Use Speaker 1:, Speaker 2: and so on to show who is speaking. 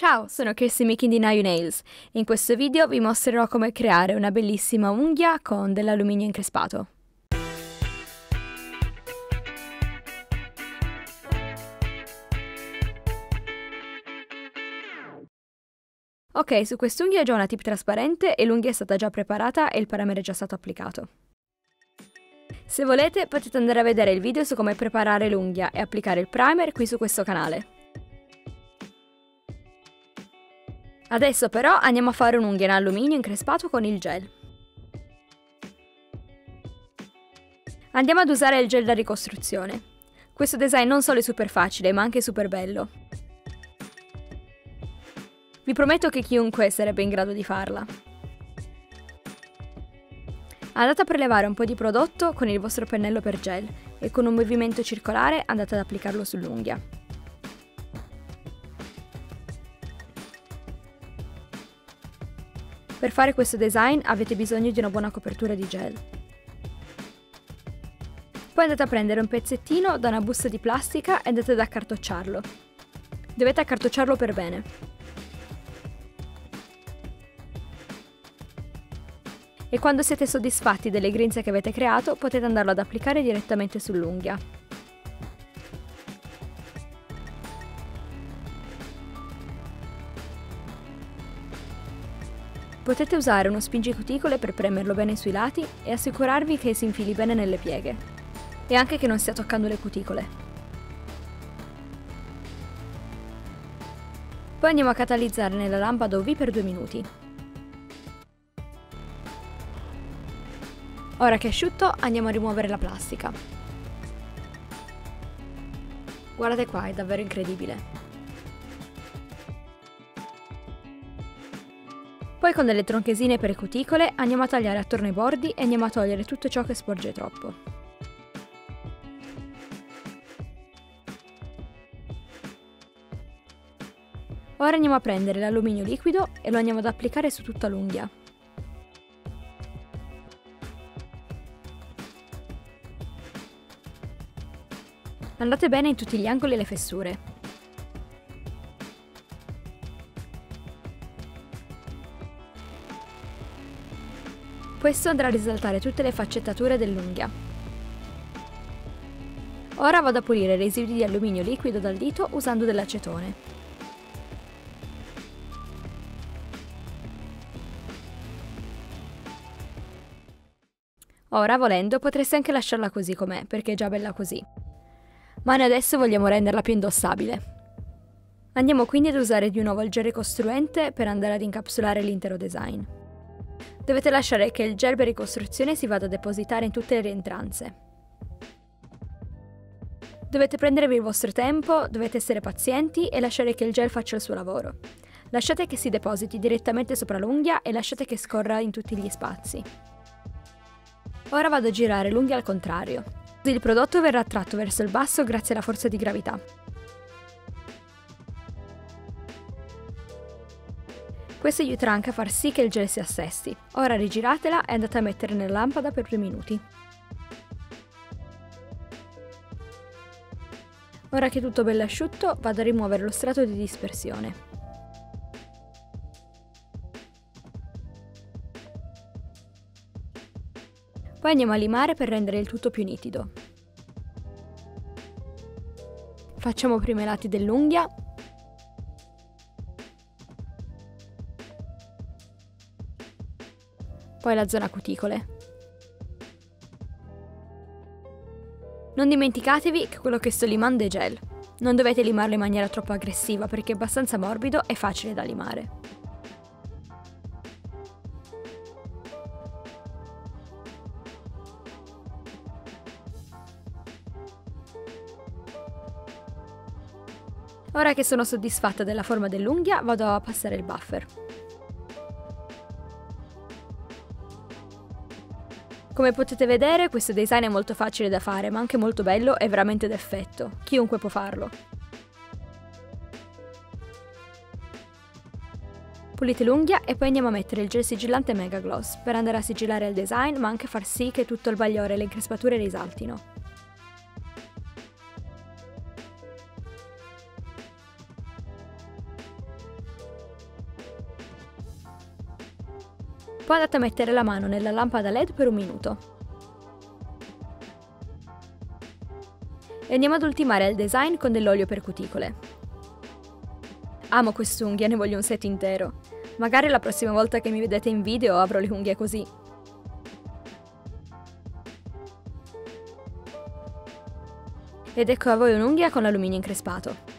Speaker 1: Ciao, sono Kirsty Mickey di Now Nails. In questo video vi mostrerò come creare una bellissima unghia con dell'alluminio increspato. Ok, su quest'unghia è già una tip trasparente e l'unghia è stata già preparata e il primer è già stato applicato. Se volete potete andare a vedere il video su come preparare l'unghia e applicare il primer qui su questo canale. Adesso però andiamo a fare un'unghia in alluminio increspato con il gel. Andiamo ad usare il gel da ricostruzione. Questo design non solo è super facile, ma anche super bello. Vi prometto che chiunque sarebbe in grado di farla. Andate a prelevare un po' di prodotto con il vostro pennello per gel e con un movimento circolare andate ad applicarlo sull'unghia. Per fare questo design avete bisogno di una buona copertura di gel. Poi andate a prendere un pezzettino da una busta di plastica e andate ad accartocciarlo. Dovete accartocciarlo per bene. E quando siete soddisfatti delle grinze che avete creato potete andarlo ad applicare direttamente sull'unghia. Potete usare uno spingicuticole per premerlo bene sui lati e assicurarvi che si infili bene nelle pieghe e anche che non stia toccando le cuticole. Poi andiamo a catalizzare nella lampada UV per due minuti. Ora che è asciutto andiamo a rimuovere la plastica. Guardate qua, è davvero incredibile. Poi con delle tronchesine per cuticole andiamo a tagliare attorno ai bordi e andiamo a togliere tutto ciò che sporge troppo. Ora andiamo a prendere l'alluminio liquido e lo andiamo ad applicare su tutta l'unghia. Andate bene in tutti gli angoli e le fessure. Questo andrà a risaltare tutte le faccettature dell'unghia. Ora vado a pulire i residui di alluminio liquido dal dito usando dell'acetone. Ora, volendo, potreste anche lasciarla così com'è, perché è già bella così. Ma noi adesso vogliamo renderla più indossabile. Andiamo quindi ad usare di nuovo il gel ricostruente per andare ad incapsulare l'intero design. Dovete lasciare che il gel per ricostruzione si vada a depositare in tutte le rientranze. Dovete prendervi il vostro tempo, dovete essere pazienti e lasciare che il gel faccia il suo lavoro. Lasciate che si depositi direttamente sopra l'unghia e lasciate che scorra in tutti gli spazi. Ora vado a girare l'unghia al contrario. Così il prodotto verrà attratto verso il basso grazie alla forza di gravità. Questo aiuterà anche a far sì che il gel si assesti. Ora rigiratela e andate a mettere nella lampada per due minuti. Ora che è tutto bello asciutto, vado a rimuovere lo strato di dispersione. Poi andiamo a limare per rendere il tutto più nitido. Facciamo prima i lati dell'unghia poi la zona cuticole. Non dimenticatevi che quello che sto limando è gel. Non dovete limarlo in maniera troppo aggressiva perché è abbastanza morbido e facile da limare. Ora che sono soddisfatta della forma dell'unghia vado a passare il buffer. Come potete vedere questo design è molto facile da fare ma anche molto bello e veramente d'effetto, chiunque può farlo. Pulite l'unghia e poi andiamo a mettere il gel sigillante Mega Gloss per andare a sigillare il design ma anche far sì che tutto il bagliore e le increspature risaltino. Poi andate a mettere la mano nella lampada LED per un minuto. E andiamo ad ultimare il design con dell'olio per cuticole. Amo quest'unghia, ne voglio un set intero. Magari la prossima volta che mi vedete in video avrò le unghie così. Ed ecco a voi un'unghia con l'alluminio increspato.